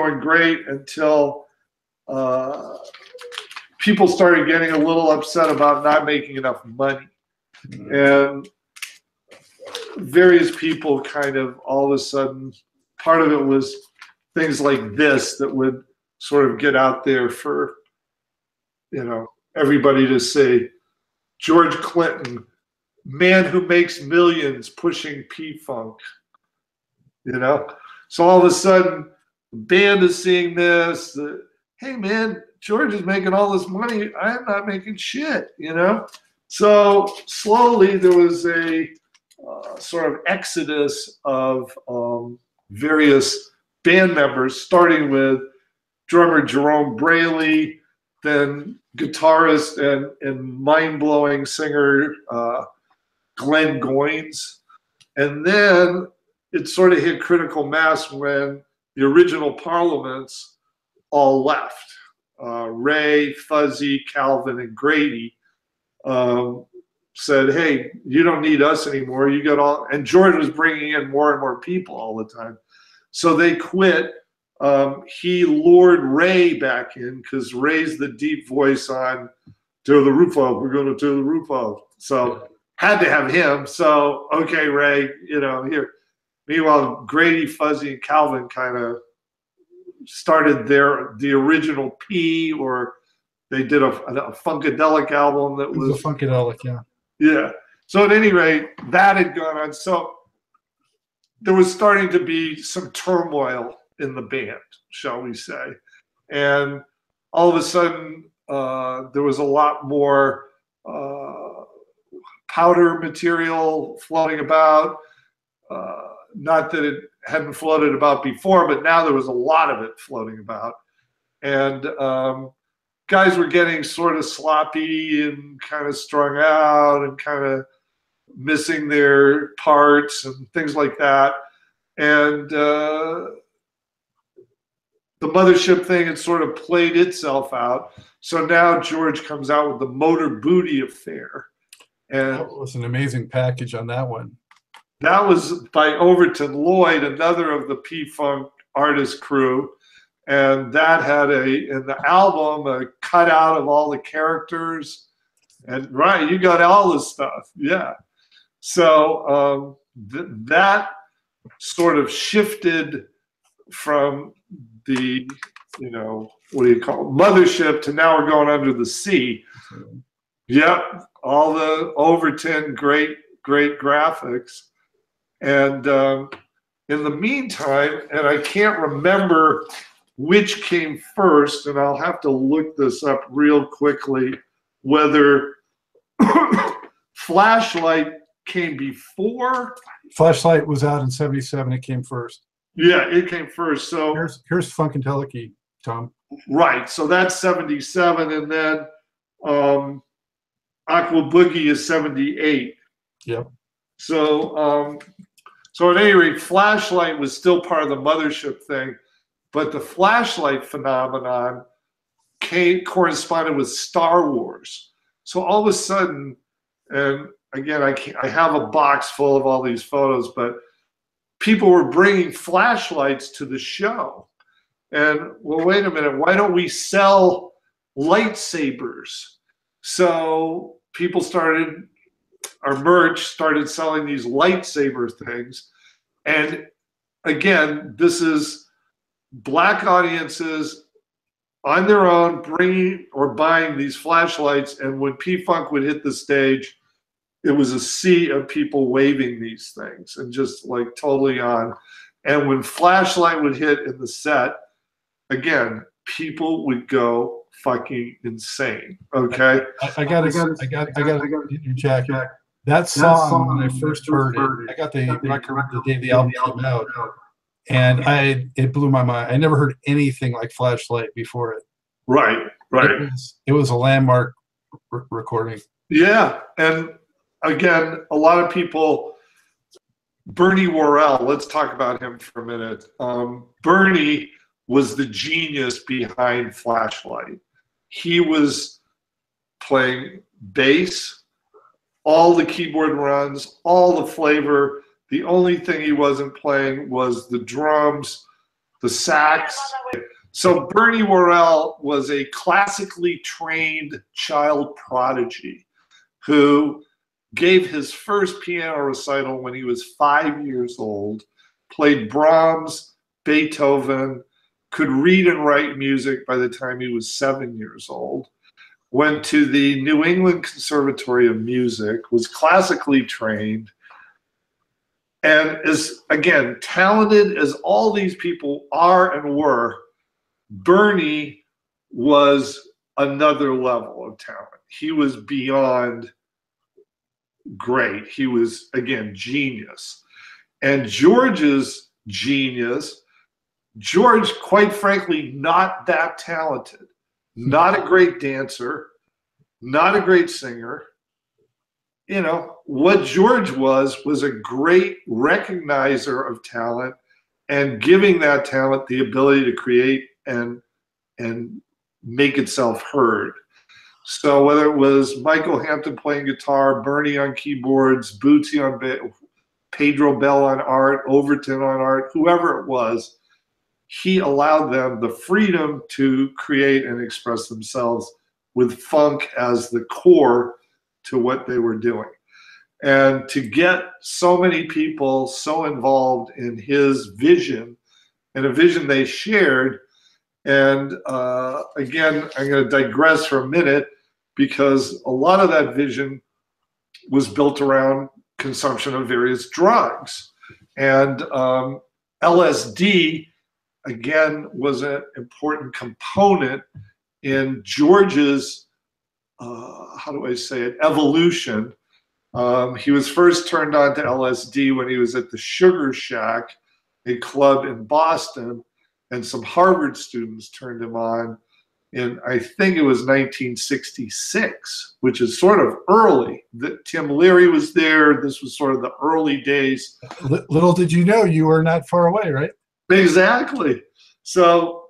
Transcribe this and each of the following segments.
going great until uh, people started getting a little upset about not making enough money. And various people kind of all of a sudden, part of it was things like this that would sort of get out there for, you know, everybody to say, George Clinton, man who makes millions pushing P Funk. You know? So all of a sudden, band is seeing this. The, hey, man, George is making all this money. I'm not making shit, you know? So slowly there was a uh, sort of exodus of um, various band members, starting with drummer Jerome Brailey, then guitarist and, and mind blowing singer uh, Glenn Goins. And then it sort of hit critical mass when the original parliaments all left. Uh, Ray, Fuzzy, Calvin, and Grady um, said, "Hey, you don't need us anymore. You got all." And George was bringing in more and more people all the time, so they quit. Um, he lured Ray back in because Ray's the deep voice on "Tear the Roof Off." We're going to tear the roof off. So had to have him. So okay, Ray, you know here. Meanwhile, Grady, Fuzzy, and Calvin kind of started their the original P, or they did a, a funkadelic album that It was was a funkadelic, yeah. yeah. So at any rate, that had gone on. So there was starting to be some turmoil in the band, shall we say, and all of a sudden uh, there was a lot more uh, powder material floating about. Uh, not that it hadn't floated about before, but now there was a lot of it floating about, and um, guys were getting sort of sloppy and kind of strung out and kind of missing their parts and things like that. And uh, the mothership thing had sort of played itself out. So now George comes out with the Motor Booty Affair. And it was an amazing package on that one. That was by Overton Lloyd, another of the P Funk artist crew. And that had a, in the album, a cutout of all the characters. And right, you got all this stuff. Yeah. So um, th- that sort of shifted from the, you know, what do you call it, mothership to now we're going under the sea. Yep. All the Overton, great, great graphics. And um, in the meantime, and I can't remember which came first, and I'll have to look this up real quickly whether Flashlight came before. Flashlight was out in '77. It came first. Yeah, it came first. So, Here's here's Funkadelic, Tom. right. So that's 77. And then um, Aqua Boogie is 78. Yep. So, um, so at any rate, flashlight was still part of the mothership thing, but the flashlight phenomenon came corresponded with Star Wars. So all of a sudden, and again, I I have a box full of all these photos, but people were bringing flashlights to the show, and well, wait a minute, why don't we sell lightsabers? So people started our merch started selling these lightsaber things. And again, this is black audiences on their own bringing or buying these flashlights. And when P Funk would hit the stage, it was a sea of people waving these things and just like totally on. And when flashlight would hit in the set, again, people would go fucking insane. Okay. I, I got to I got I got to Jack. That song when I first heard it, I got the record the day the album came out, and I it blew my mind. I never heard anything like Flashlight before it. Right. Right. It was, it was a landmark r- recording. Yeah, and again, a lot of people. Bernie Worrell, let's talk about him for a minute. Um, Bernie was the genius behind Flashlight. He was playing bass, all the keyboard runs, all the flavor. The only thing he wasn't playing was the drums the sax. So Bernie Worrell was a classically trained child prodigy who gave his first piano recital when he was five years old, played Brahms, Beethoven, could read and write music by the time he was seven years old, went to the New England Conservatory of Music, was classically trained, and is, again, talented as all these people are and were. Bernie was another level of talent. He was beyond great. He was, again, genius. And George's genius, George, quite frankly, not that talented, not a great dancer, not a great singer. You know, what George was, was a great recognizer of talent and giving that talent the ability to create and and make itself heard. So whether it was Michael Hampton playing guitar, Bernie on keyboards, Bootsy on Pedro Bell on art, Overton on art, whoever it was, he allowed them the freedom to create and express themselves with funk as the core to what they were doing. And to get so many people so involved in his vision and a vision they shared. And uh, again, I'm going to digress for a minute because a lot of that vision was built around consumption of various drugs. And um, LSD, again, was an important component in George's, uh, how do I say it, evolution. Um, he was first turned on to LSD when he was at the Sugar Shack, a club in Boston, and some Harvard students turned him on in I think it was 1966, which is sort of early. That Tim Leary was there. This was sort of the early days. Little did you know you were not far away, right? Exactly. So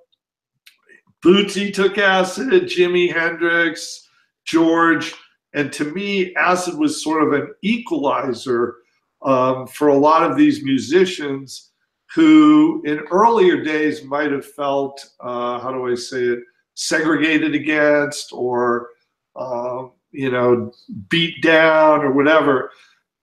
Bootsy took acid, Jimi Hendrix, George, and to me, acid was sort of an equalizer um, for a lot of these musicians who, in earlier days, might have felt, uh, how do I say it, segregated against or uh, you know beat down or whatever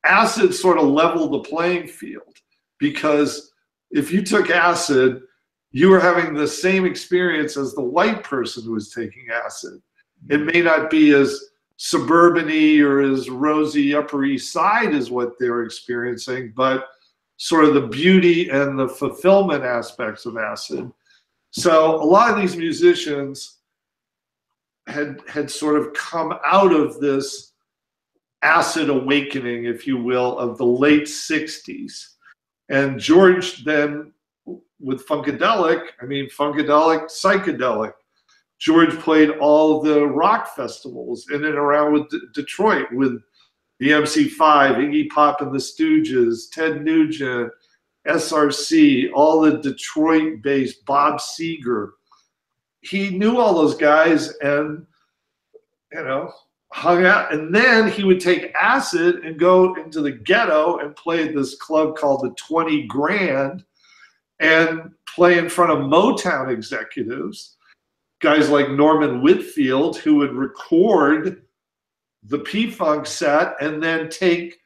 acid sort of leveled the playing field because if you took acid you were having the same experience as the white person who was taking acid it may not be as suburbany or as rosy upper east side as what they're experiencing but sort of the beauty and the fulfillment aspects of acid so a lot of these musicians had had sort of come out of this acid awakening, if you will, of the late 60s. And George then with Funkadelic, I mean Funkadelic, psychedelic. George played all the rock festivals in and around with D- Detroit with the MC5, Iggy Pop and the Stooges, Ted Nugent, SRC, all the Detroit based, Bob Seger. He knew all those guys and, you know, hung out. And then he would take acid and go into the ghetto and play at this club called the 20 Grand and play in front of Motown executives, guys like Norman Whitfield, who would record the P Funk set and then take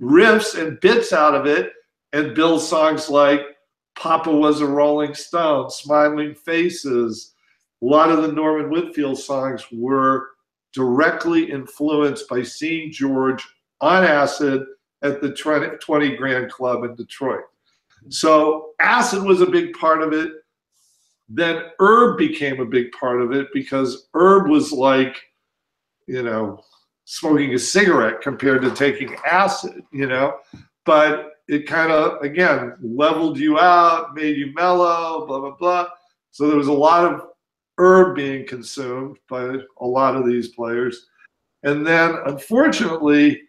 riffs and bits out of it and build songs like Papa Was a Rolling Stone, Smiling Faces. A lot of the Norman Whitfield songs were directly influenced by seeing George on acid at the 20 Grand Club in Detroit. So acid was a big part of it. Then herb became a big part of it because herb was like, you know, smoking a cigarette compared to taking acid, you know. But it kind of again leveled you out, made you mellow, blah blah blah. So there was a lot of herb being consumed by a lot of these players, and then unfortunately,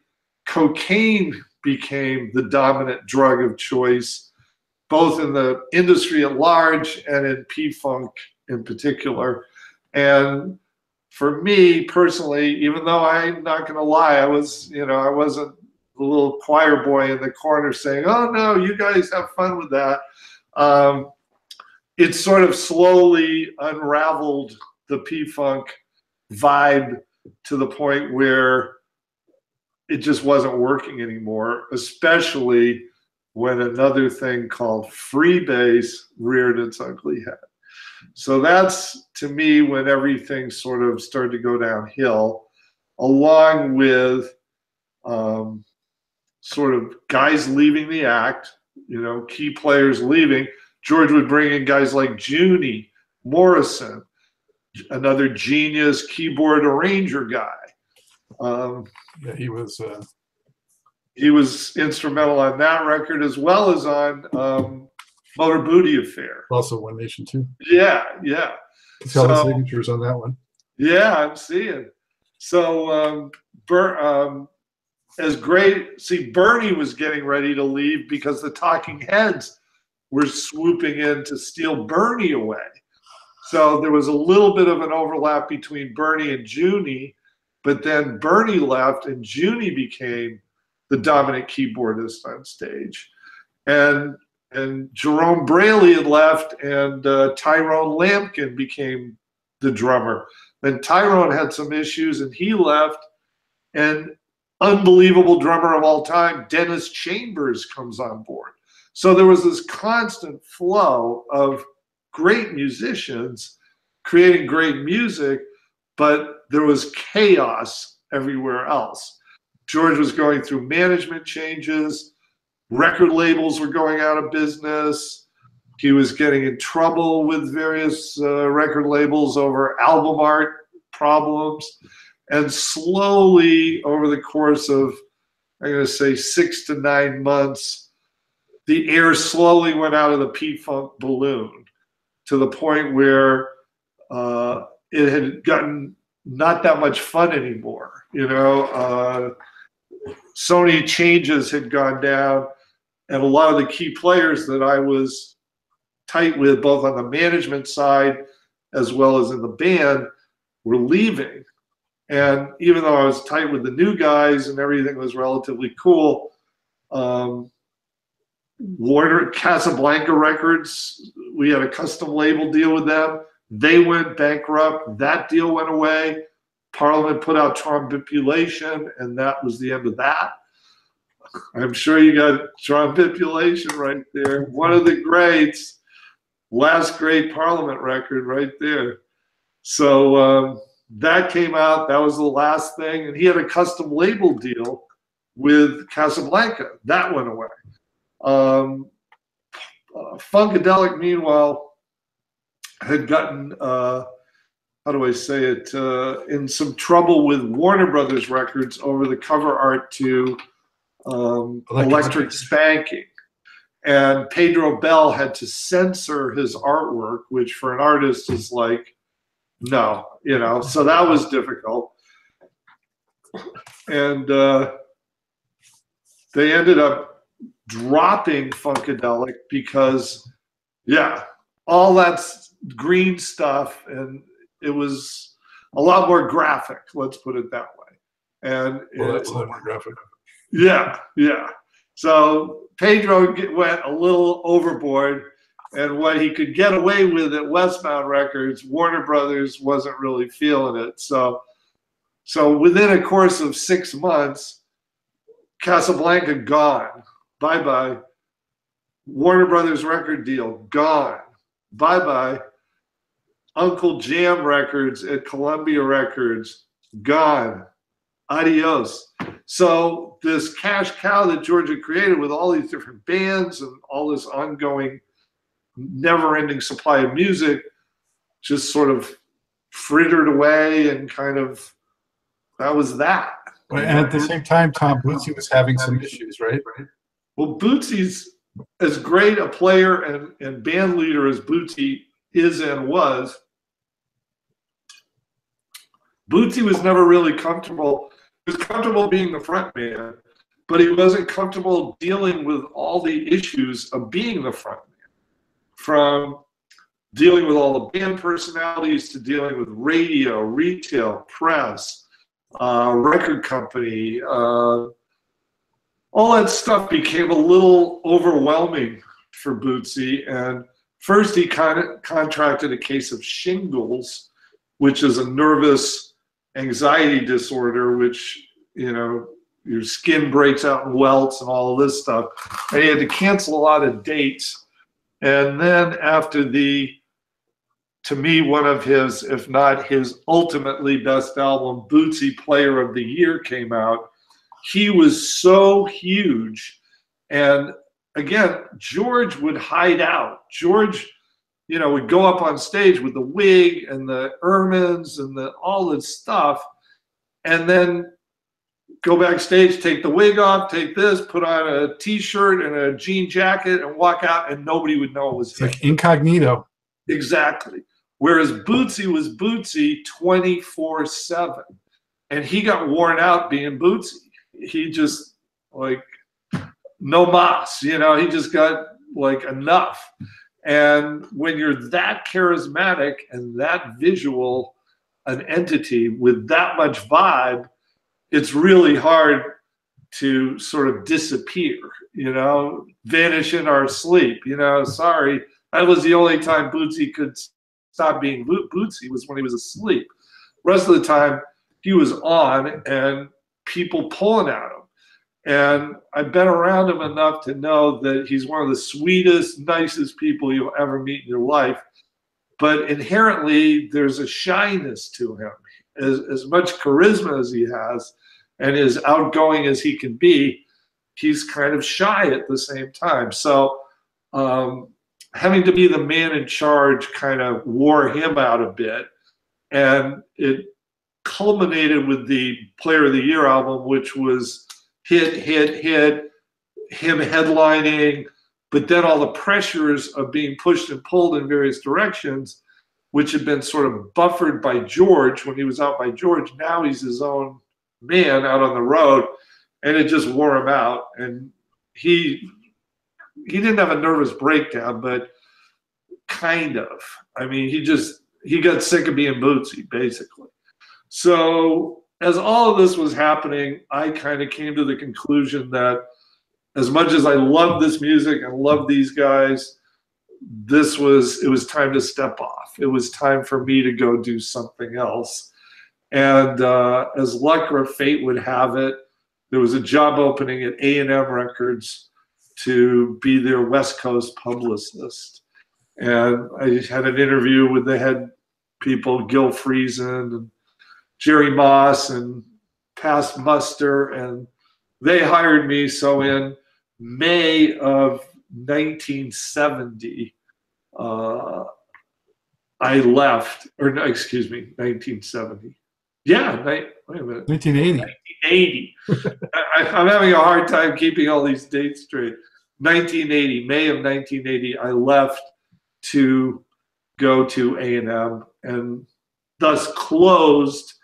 cocaine became the dominant drug of choice, both in the industry at large and in P Funk in particular. And for me personally, even though I'm not going to lie, I was, you know, I wasn't the little choir boy in the corner saying, "Oh no, you guys have fun with that." Um, it sort of slowly unraveled the P Funk vibe to the point where it just wasn't working anymore, especially when another thing called Freebase reared its ugly head. So that's to me when everything sort of started to go downhill, along with um, sort of guys leaving the act, you know, key players leaving. George would bring in guys like Junie Morrison, another genius keyboard arranger guy. Um, Yeah, he was. Uh, he was instrumental on that record as well as on um, Motor Booty Affair. also One Nation too. Yeah, yeah, all the So- signatures on that one. yeah. I'm seeing. So, um, Ber- um, as great. See, Bernie was getting ready to leave because the Talking Heads were swooping in to steal Bernie away. So there was a little bit of an overlap between Bernie and Junie, but then Bernie left and Junie became the dominant keyboardist on stage, and and Jerome Brailey had left, and uh, Tyrone Lampkin became the drummer. Then Tyrone had some issues, and he left, and unbelievable drummer of all time, Dennis Chambers comes on board. So there was this constant flow of great musicians creating great music, but there was chaos everywhere else. George was going through management changes, record labels were going out of business. He was getting in trouble with various uh, record labels over album art problems. And slowly, over the course of, I'm going to say six to nine months, the air slowly went out of the P Funk balloon to the point where uh, it had gotten not that much fun anymore. You know, uh, Sony changes had gone down, and a lot of the key players that I was tight with, both on the management side as well as in the band, were leaving. And even though I was tight with the new guys and everything was relatively cool, um, Warner Casablanca Records, we had a custom label deal with them. They went bankrupt. That deal went away. Parliament put out Trombipulation, and that was the end of that. I'm sure you got Trombipulation right there. One of the greats, last great Parliament record right there. So um, that came out. That was the last thing. And he had a custom label deal with Casablanca. That went away. Um, uh, Funkadelic, meanwhile, had gotten, uh, how do I say it, uh, in some trouble with Warner Brothers Records over the cover art to um, Electric- Electric Spanking. And Pedro Bell had to censor his artwork, which for an artist is like, no, you know, so that was difficult. And uh, they ended up dropping Funkadelic because, yeah, all that green stuff, and it was a lot more graphic, let's put it that way. And Well, that's a lot more graphic. yeah, yeah. So Pedro went a little overboard, and what he could get away with at Westbound Records, Warner Brothers wasn't really feeling it. So, so within a course of six months, Casablanca gone, bye bye. Warner Brothers record deal gone, bye bye. Uncle Jam Records at Columbia Records gone, adios. So this cash cow that Georgia created with all these different bands and all this ongoing, never-ending supply of music, just sort of frittered away and kind of that was that. But- And at the same time, Tom Bootsy was having some issues, right? Well, Bootsy's as great a player and, and band leader as Bootsy is and was. Bootsy was never really comfortable. He was comfortable being the front man, but he wasn't comfortable dealing with all the issues of being the front man. From dealing with all the band personalities to dealing with radio, retail, press, uh, record company, uh, all that stuff became a little overwhelming for Bootsy. And first he con- contracted a case of shingles, which is a nervous anxiety disorder, which, you know, your skin breaks out in welts and all this stuff. And he had to cancel a lot of dates. And then after the, to me, one of his, if not his ultimately best album, Bootsy Player of the Year came out. He was so huge. And again, George would hide out. George, you know, would go up on stage with the wig and the ermines and the all this stuff, and then go backstage, take the wig off, take this, put on a t-shirt and a jean jacket, and walk out, and nobody would know it was him. Like incognito. Exactly. Whereas Bootsy was Bootsy 24 7. And he got worn out being Bootsy. He just, like, no mas, you know, he just got like enough. And when you're that charismatic and that visual, an entity with that much vibe, it's really hard to sort of disappear, you know, vanish in our sleep. You know, sorry, that was the only time Bootsy could stop being Bootsy was when he was asleep. Rest of the time, he was on and people pulling at him. And I've been around him enough to know that he's one of the sweetest, nicest people you'll ever meet in your life. But inherently, there's a shyness to him. As, as much charisma as he has and as outgoing as he can be, he's kind of shy at the same time. So, um, having to be the man in charge kind of wore him out a bit. And it culminated with the Player of the Year album, which was hit, hit, hit, him headlining, but then all the pressures of being pushed and pulled in various directions, which had been sort of buffered by George when he was out by George. Now he's his own man out on the road, and it just wore him out. And he he didn't have a nervous breakdown, but kind of. I mean, he just he got sick of being Bootsy, basically. So as all of this was happening, I kind of came to the conclusion that as much as I love this music and love these guys, this was it was time to step off. It was time for me to go do something else. And uh, as luck or fate would have it, there was a job opening at A and M Records to be their West Coast publicist. And I had an interview with the head people, Gil Friesen and Jerry Moss and Pass Muster, and they hired me. So in May of 1970, uh, I left, or no, excuse me, 1970. Yeah, ni- wait a minute. 1980. 1980. I, I'm having a hard time keeping all these dates straight. 1980, May of 1980, I left to go to A&M and thus closed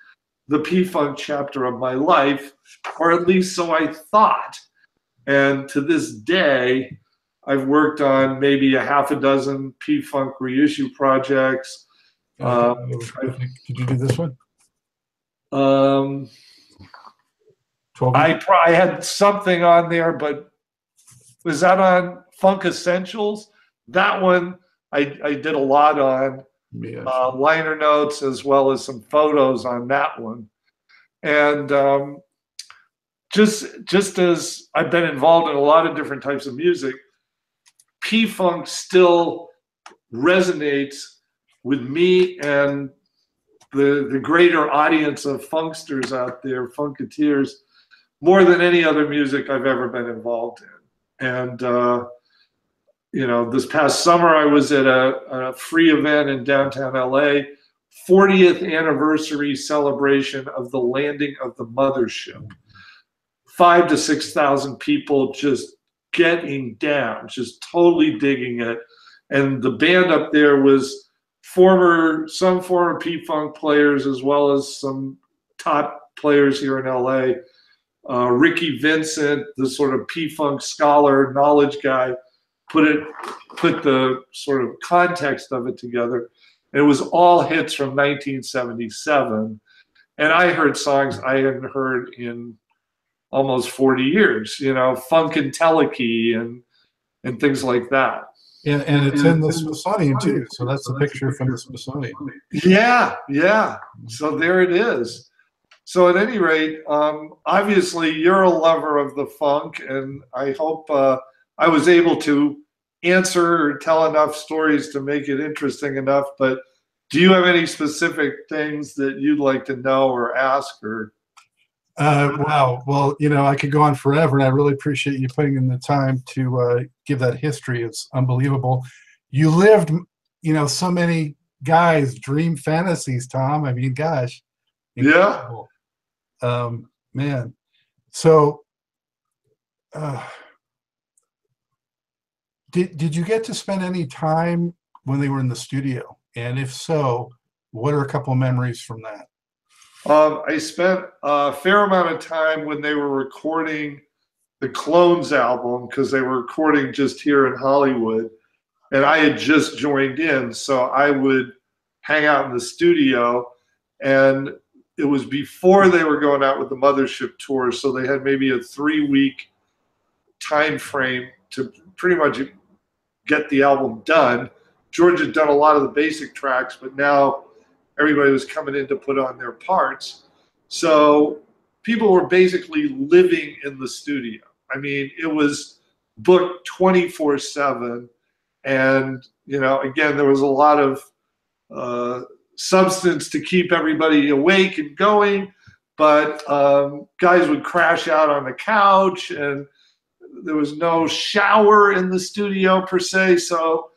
the P Funk chapter of my life, or at least so I thought. And to this day, I've worked on maybe a half a dozen P Funk reissue projects. Uh, um, did you do this one? Um, I, I had something on there, but was that on Funk Essentials? That one I, I did a lot on yes. uh, liner notes as well as some photos on that one. And um, just just as I've been involved in a lot of different types of music, P Funk still resonates with me and the the greater audience of funksters out there, funketeers, more than any other music I've ever been involved in. And uh, you know, this past summer I was at a, a free event in downtown LA, 40th anniversary celebration of the landing of the mothership. Five to 6,000 people just getting down, just totally digging it. And the band up there was former, some former P Funk players, as well as some top players here in LA. Uh, Ricky Vincent, the sort of P Funk scholar, knowledge guy, put it put the sort of context of it together. It was all hits from 1977, and I heard songs I hadn't heard in almost 40 years. You know, Funkentelechy and and things like that. And, and it's in the Smithsonian too. So that's a picture from the Smithsonian. Yeah, yeah. So there it is. So at any rate, um, obviously you're a lover of the funk, and I hope uh, I was able to answer or tell enough stories to make it interesting enough. But do you have any specific things that you'd like to know or ask or? Uh, wow. Well, you know, I could go on forever, and I really appreciate you putting in the time to uh, give that history. It's unbelievable. You lived, you know, so many guys' dream fantasies, Tom. I mean, gosh. Incredible. Yeah. Um, man. So, uh, did did you get to spend any time when they were in the studio? And if so, what are a couple of memories from that? Um, I spent a fair amount of time when they were recording the Clones album because they were recording just here in Hollywood. And I had just joined in. So I would hang out in the studio. And it was before they were going out with the mothership tour. So they had maybe a three week time frame to pretty much get the album done. George had done a lot of the basic tracks, but now everybody was coming in to put on their parts. So people were basically living in the studio. I mean, it was booked 24 7. And, you know, again, there was a lot of uh, substance to keep everybody awake and going. But um, guys would crash out on the couch, and there was no shower in the studio per se. So,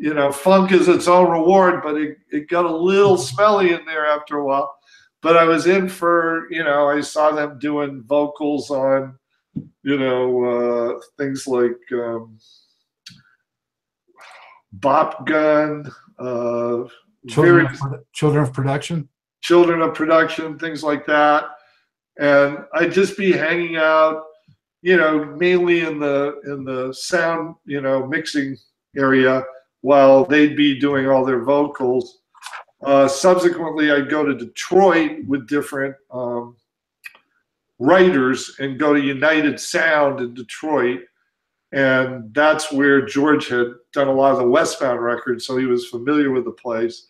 you know, funk is its own reward, but it, it got a little smelly in there after a while. But I was in for, you know, I saw them doing vocals on, you know, uh, things like um, Bop Gun, uh, children, of, children of Production, Children of Production, things like that. And I'd just be hanging out, you know, mainly in the in the sound, you know, mixing area while they'd be doing all their vocals. Uh, subsequently, I'd go to Detroit with different um, writers and go to United Sound in Detroit. And that's where George had done a lot of the Westbound records, so he was familiar with the place.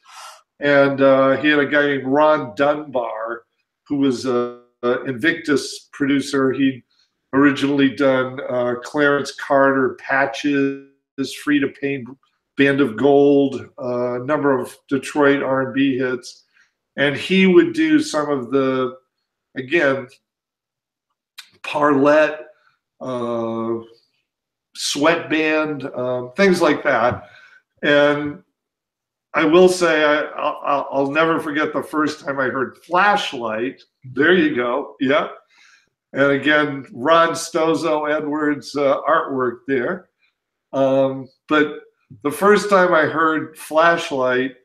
And uh, he had a guy named Ron Dunbar, who was an Invictus producer. He'd originally done uh, Clarence Carter, Patches, Freda Payne Band of Gold, a uh, number of Detroit R&B hits, and he would do some of the, again, Parlet, uh, Sweat Band, um, things like that. And I will say I, will never forget the first time I heard Flashlight. There you go. Yeah. And again, Ron Stozo Edwards uh, artwork there. Um, but the first time I heard Flashlight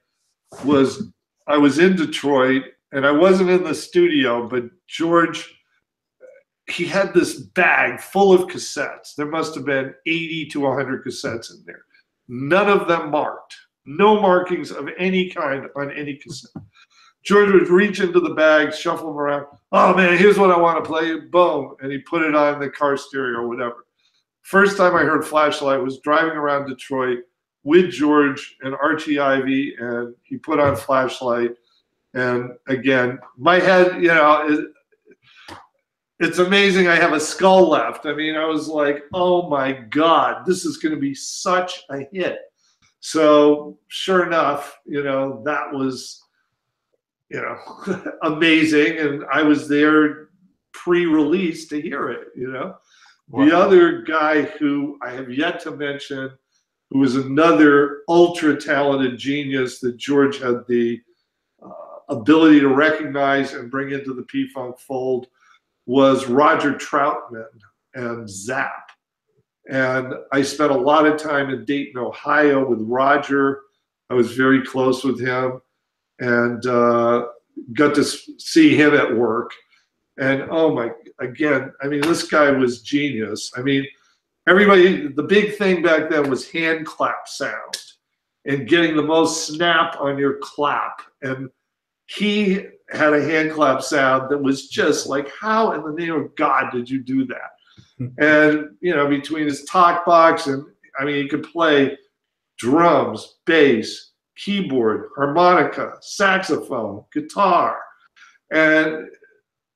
was I was in Detroit and I wasn't in the studio, but George, he had this bag full of cassettes. There must have been 80 to 100 cassettes in there. None of them marked, no markings of any kind on any cassette. George would reach into the bag, shuffle them around. Oh man, here's what I want to play. Boom. And he put it on the car stereo or whatever. First time I heard Flashlight was driving around Detroit with George and Archie Ivy, and he put on Flashlight. And again, my head, you know, it, it's amazing I have a skull left. I mean, I was like, oh my God, this is going to be such a hit. So, sure enough, you know, that was, you know, amazing. And I was there pre release to hear it, you know. Wow. The other guy who I have yet to mention who was another ultra talented genius that George had the uh, ability to recognize and bring into the P Funk fold, was Roger Troutman and Zapp. And I spent a lot of time in Dayton, Ohio with Roger. I was very close with him and uh, got to see him at work. And oh my, again, I mean, this guy was genius. I mean, everybody, the big thing back then was hand clap sound and getting the most snap on your clap. And he had a hand clap sound that was just like, how in the name of God did you do that? and, you know, between his talk box and, I mean, he could play drums, bass, keyboard, harmonica, saxophone, guitar, and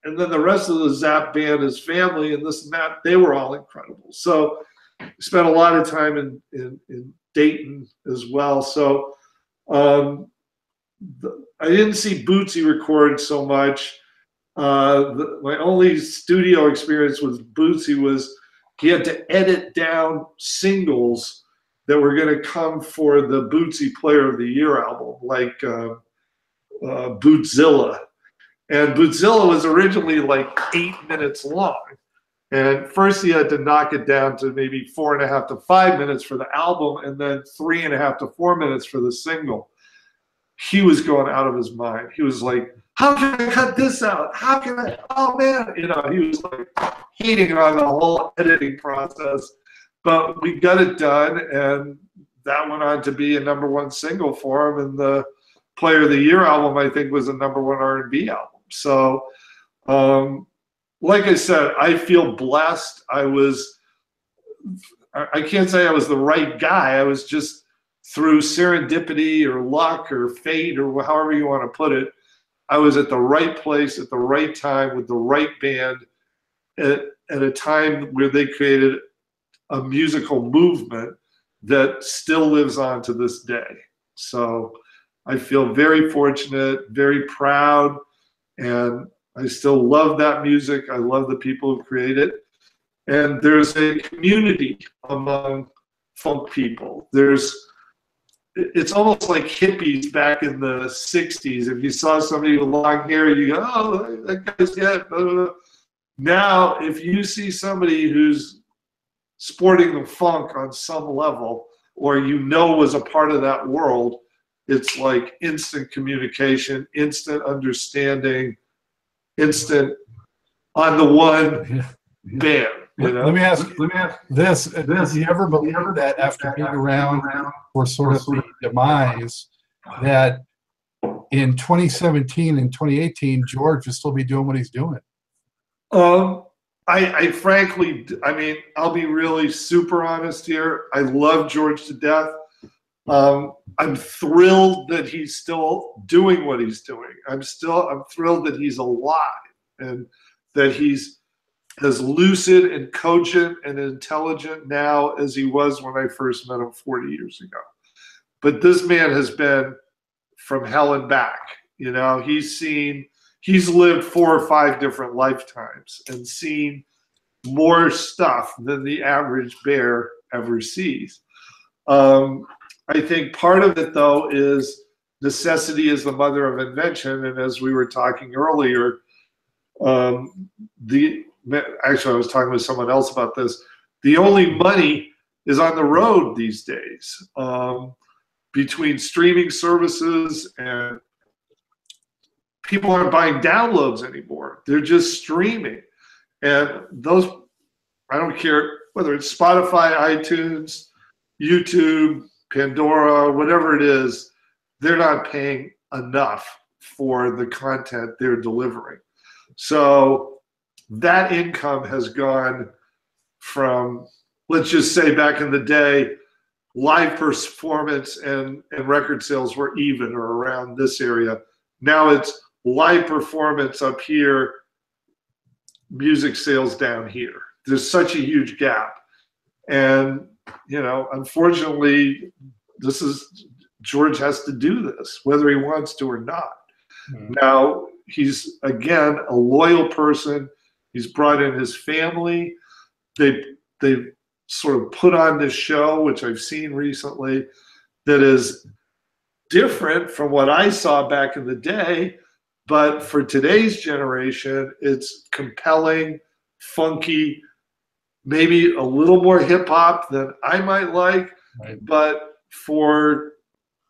and then the rest of the Zapp band, his family, and this and that, they were all incredible. So spent a lot of time in in, in Dayton as well. So um, the, I didn't see Bootsy record so much. Uh, the, my only studio experience with Bootsy was he had to edit down singles that were going to come for the Bootsy Player of the Year album, like uh, uh, Bootzilla. And Bootzilla was originally like eight minutes long. And first he had to knock it down to maybe four and a half to five minutes for the album, and then three and a half to four minutes for the single. He was going out of his mind. He was like, how can I cut this out? How can I? Oh man, you know, he was like hating on the whole editing process. But we got it done, and that went on to be a number one single for him. And the Player of the Year album, I think, was a number one R&B album. So, um, like I said, I feel blessed. I was, I can't say I was the right guy. I was just through serendipity or luck or fate or however you want to put it. I was at the right place at the right time with the right band at, at a time where they created a musical movement that still lives on to this day. So I feel very fortunate, very proud, and I still love that music. I love the people who create it. And there's a community among funk people. There's it's almost like hippies back in the 60s. If you saw somebody with long hair, you go, oh, that guy's yeah. Now, if you see somebody who's sporting the funk on some level, or you know was a part of that world, it's like instant communication, instant understanding, instant on the one band. You know? Let me ask. Let me ask this: This. you ever believe that after being around for sort of the demise, that in 2017 and 2018, George will still be doing what he's doing? Um, I, I frankly, I mean, I'll be really super honest here. I love George to death. Um, I'm thrilled that he's still doing what he's doing. I'm still, I'm thrilled that he's alive and that he's as lucid and cogent and intelligent now as he was when I first met him 40 years ago. But this man has been from hell and back. You know, he's seen, he's lived four or five different lifetimes and seen more stuff than the average bear ever sees. Um, I think part of it, though, is necessity is the mother of invention. And as we were talking earlier, um, the actually, I was talking with someone else about this. The only money is on the road these days um, between streaming services and people aren't buying downloads anymore. They're just streaming. And those, I don't care whether it's Spotify, iTunes, YouTube, Pandora, whatever it is, they're not paying enough for the content they're delivering. So that income has gone from, let's just say back in the day, live performance and, and record sales were even or around this area. Now it's live performance up here, music sales down here. There's such a huge gap. And, you know, unfortunately, this is George has to do this, whether he wants to or not. Mm-hmm. Now, he's again a loyal person. He's brought in his family. They they sort of put on this show, which I've seen recently, that is different from what I saw back in the day. But for today's generation, it's compelling, funky, maybe a little more hip hop than I might like. Right. But for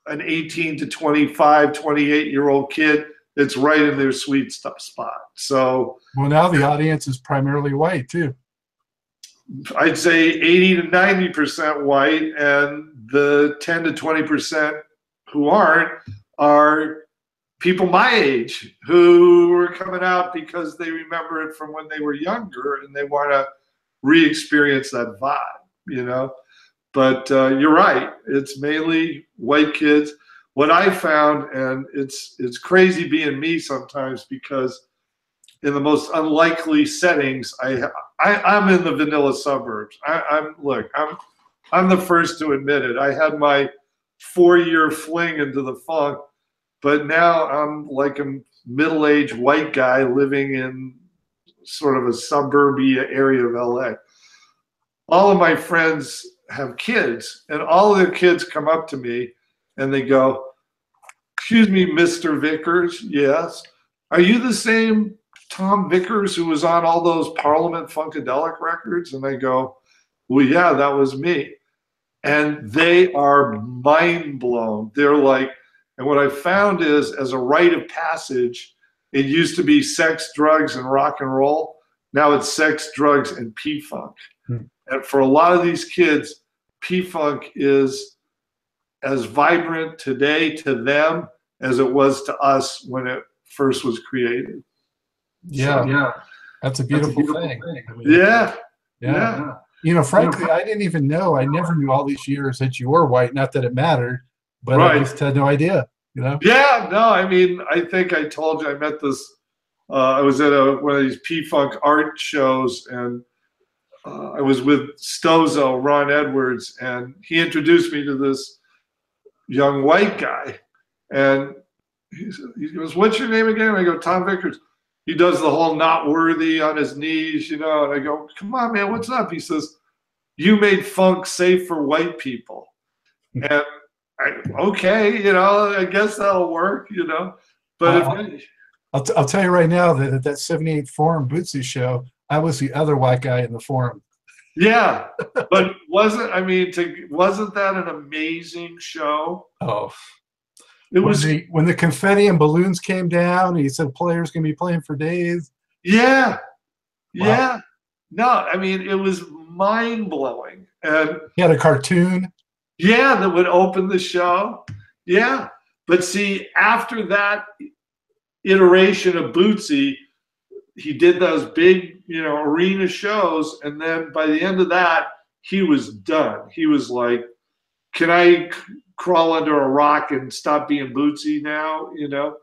an 18 to 25, 28 year old kid, it's right in their sweet spot. So well, now the audience is primarily white too. I'd say 80 to 90 percent white, and the 10 to 20 percent who aren't are people my age who are coming out because they remember it from when they were younger and they want to re-experience that vibe, you know. but uh, you're right. It's mainly white kids. What I found, and it's it's crazy being me sometimes because in the most unlikely settings, I, I am in the vanilla suburbs. I, I'm look, I'm I'm the first to admit it. I had my four year fling into the funk, but now I'm like a middle aged white guy living in sort of a suburbia area of LA. All of my friends have kids, and all of their kids come up to me and they go, Excuse me, Mr. Vickers. Yes. Are you the same Tom Vickers who was on all those Parliament Funkadelic records? And I go, Well, yeah, that was me. And they are mind blown. They're like, and what I found is, as a rite of passage, it used to be sex, drugs, and rock and roll. Now it's sex, drugs, and P Funk. Hmm. And for a lot of these kids, P Funk is as vibrant today to them as it was to us when it first was created. Yeah, so, yeah, that's a beautiful, that's a beautiful thing. thing. I mean, yeah, yeah, yeah. You know, frankly, I didn't even know. I never knew all these years that you were white. Not that it mattered, but right. I just had no idea. You know? Yeah, no. I mean, I think I told you I met this. Uh, I was at a, one of these P Funk art shows, and uh, I was with Stozo, Ron Edwards, and he introduced me to this young white guy, and he, he goes, "What's your name again?" I go, "Tom Vickers." He does the whole not worthy on his knees, you know, and I go, "Come on, man, what's up?" He says, "You made funk safe for white people," and I, okay, you know, I guess that'll work, you know, but uh, if, I'll, t- I'll tell you right now that at that 78 Forum Bootsy show, I was the other white guy in the forum. Yeah, but wasn't I mean, to, wasn't that an amazing show? Oh, it was when the, when the confetti and balloons came down. He said players can be playing for days. Yeah, wow. yeah. No, I mean it was mind blowing. And he had a cartoon. Yeah, that would open the show. Yeah, but see, after that iteration of Bootsy, he did those big, you know, arena shows, and then by the end of that, he was done. He was like, "Can I crawl under a rock and stop being Bootsy now?" You know.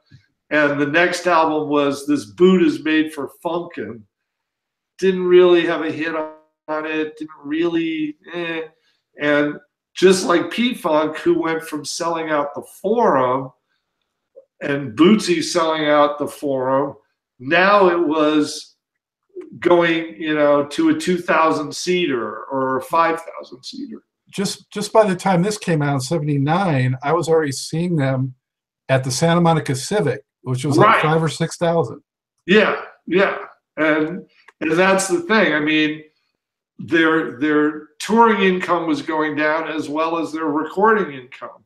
And the next album was "This Boot is Made for Fonk-n." Didn't really have a hit on it. Didn't really, eh. and just like P Funk, who went from selling out the Forum and Bootsy selling out the Forum now it was going, you know, to a 2,000 seater or a 5,000 seater. Just just by the time this came out in '79, I was already seeing them at the Santa Monica Civic, which was right. like five or six thousand. Yeah, yeah, and and that's the thing. I mean, their their touring income was going down as well as their recording income.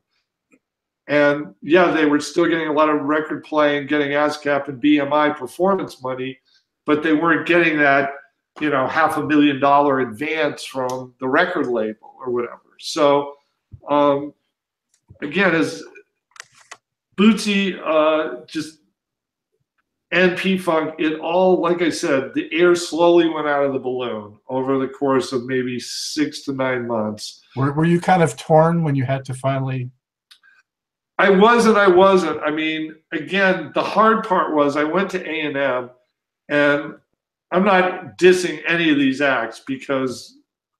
And yeah, they were still getting a lot of record play and getting ASCAP and BMI performance money, but they weren't getting that, you know, half a million dollar advance from the record label or whatever. So, um, again, as Bootsy uh, just and P Funk, it all, like I said, the air slowly went out of the balloon over the course of maybe six to nine months. Were, were you kind of torn when you had to finally I was and I wasn't. I mean, again, the hard part was I went to A and M, and I'm not dissing any of these acts because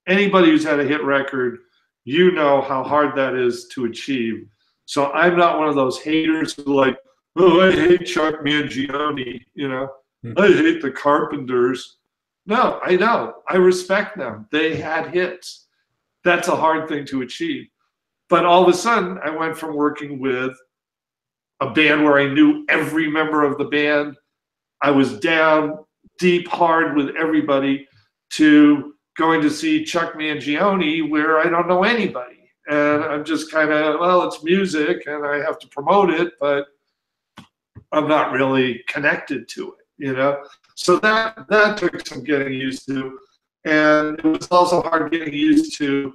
anybody who's had a hit record, you know how hard that is to achieve. So I'm not one of those haters who like, oh, I hate Chuck Mangione, you know, mm-hmm. I hate the Carpenters. No, I know. I respect them. They had hits. That's a hard thing to achieve. But all of a sudden, I went from working with a band where I knew every member of the band, I was down deep hard with everybody, to going to see Chuck Mangione where I don't know anybody. And I'm just kind of, well, it's music and I have to promote it, but I'm not really connected to it, you know? So that that took some getting used to. And it was also hard getting used to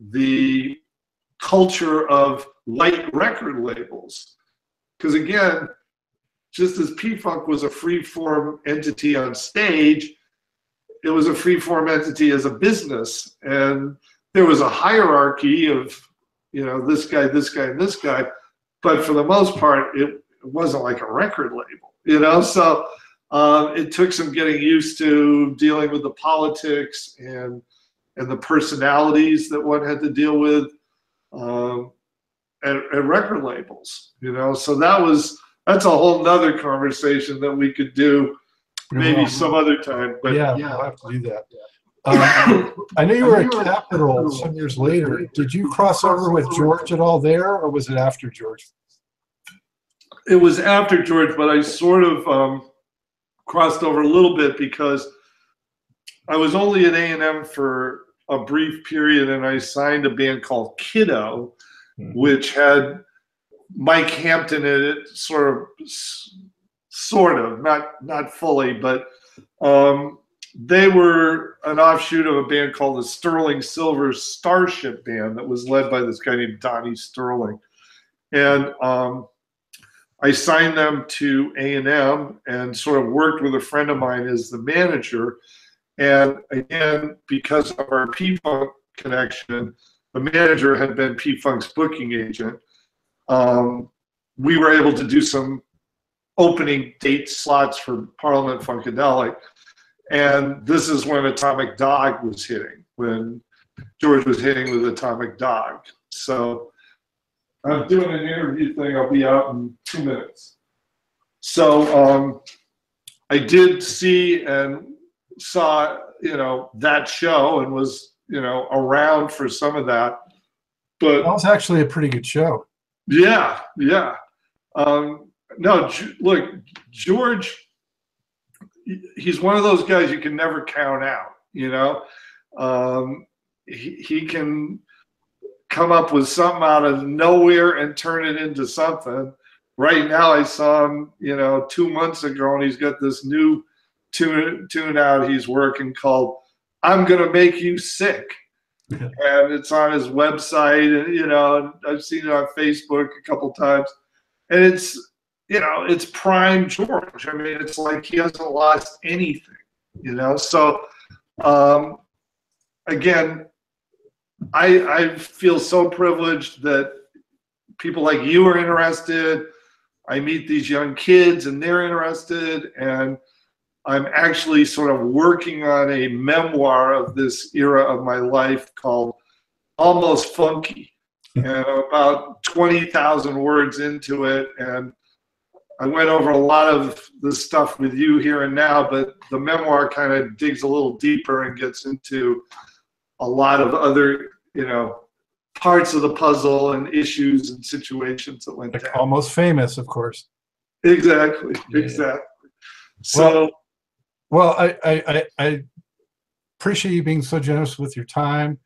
the culture of white record labels. Because again, just as P Funk was a free form entity on stage, it was a free form entity as a business. And there was a hierarchy of, you know, this guy, this guy, and this guy, but for the most part, it, it wasn't like a record label, you know. So um, it took some getting used to dealing with the politics and and the personalities that one had to deal with um, at, at record labels, you know. So that was that's a whole nother conversation that we could do maybe some other time. But yeah, we'll have to do that. Um, I know you were at Capitol some years later. Did you cross over with George at all there, or was it after George? It was after George, but I sort of um, crossed over a little bit because I was only at A and M for a brief period, and I signed a band called Kiddo, mm-hmm. which had Mike Hampton in it, sort of, sort of, not not fully, but um, they were an offshoot of a band called the Sterling Silver Starship Band that was led by this guy named Donnie Sterling, and um, I signed them to A and sort of worked with a friend of mine as the manager. And again, because of our P Funk connection, the manager had been P Funk's booking agent um, we were able to do some opening date slots for Parliament Funkadelic. And this is when Atomic Dog was hitting, when George was hitting with Atomic Dog. So I'm doing an interview thing. I'll be out in two minutes. So um, I did see and saw, you know, that show and was, you know, around for some of that. But that was actually a pretty good show. Yeah, yeah. Um, no, look, George, he's one of those guys you can never count out. You know, um, he, he can come up with something out of nowhere and turn it into something. Right now, I saw him, you know, two months ago, and he's got this new tune tune out he's working called "I'm Gonna Make You Sick." and it's on his website, and you know, I've seen it on Facebook a couple times, and it's you know, it's prime George. I mean, it's like he hasn't lost anything, you know. So, um, again, I I feel so privileged that people like you are interested. I meet these young kids and they're interested, and I'm actually sort of working on a memoir of this era of my life called Almost Funky. Hmm. And about 20,000 words into it. And I went over a lot of the stuff with you here and now, but the memoir kind of digs a little deeper and gets into a lot of other, you know, parts of the puzzle and issues and situations that went like down. Almost famous, of course. Exactly. Yeah. Exactly. So well, well, I, I, I appreciate you being so generous with your time.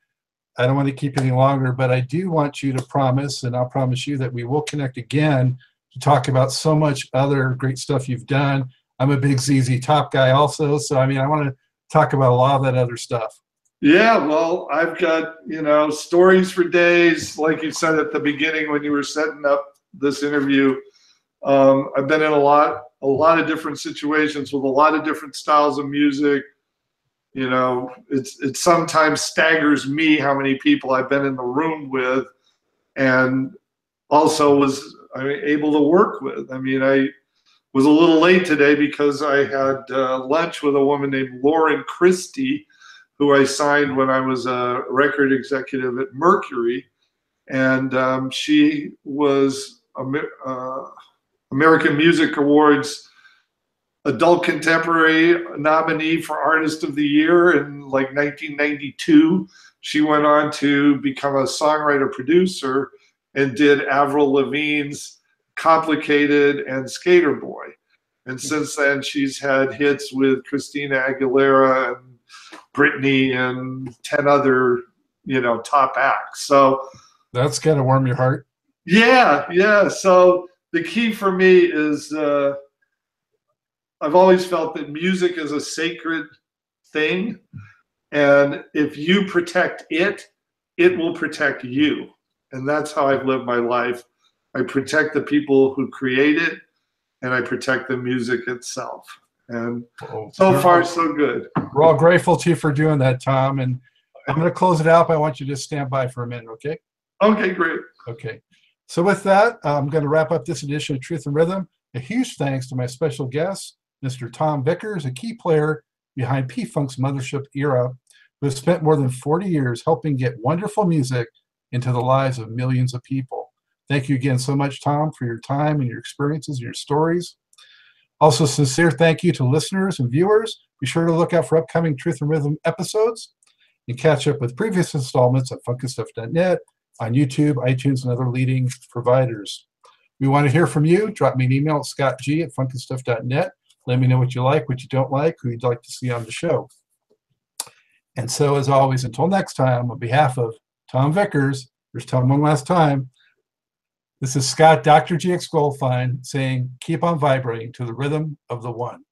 I don't want to keep any longer, but I do want you to promise, and I'll promise you that we will connect again to talk about so much other great stuff you've done. I'm a big ZZ Top guy also, so I mean, I want to talk about a lot of that other stuff. Yeah, well, I've got, you know, stories for days. Like you said at the beginning when you were setting up this interview, um, I've been in a lot a lot of different situations with a lot of different styles of music. You know, it's it sometimes staggers me how many people I've been in the room with, and also was I mean, able to work with. I mean, I was a little late today because I had uh, lunch with a woman named Lauren Christy, who I signed when I was a record executive at Mercury, and um, she was a. Uh, American Music Awards adult contemporary nominee for artist of the year in like 1992 she went on to become a songwriter producer and did avril lavigne's complicated and sk8er boi and since then she's had hits with christina aguilera and britney and 10 other you know top acts so that's gonna warm your heart yeah yeah so the key for me is uh, I've always felt that music is a sacred thing. And if you protect it, it will protect you. And that's how I've lived my life. I protect the people who create it and I protect the music itself. And oh, so far, so good. We're all grateful to you for doing that, Tom. And I'm going to close it out, but I want you to just stand by for a minute, okay? Okay, great. Okay. So with that, I'm going to wrap up this edition of Truth in Rhythm. A huge thanks to my special guest, Mr. Tom Vickers, a key player behind P-Funk's Mothership era, who has spent more than 40 years helping get wonderful music into the lives of millions of people. Thank you again so much, Tom, for your time and your experiences and your stories. Also, sincere thank you to listeners and viewers. Be sure to look out for upcoming Truth in Rhythm episodes and catch up with previous installments at funknstuff.net, on YouTube, iTunes, and other leading providers. We want to hear from you. Drop me an email at scottg at funknstuff.net. Let me know what you like, what you don't like, who you'd like to see on the show. And so, as always, until next time, on behalf of Tom Vickers, here's Tom one last time. This is Scott, Dr. GX Goldfine, saying, keep on vibrating to the rhythm of the one.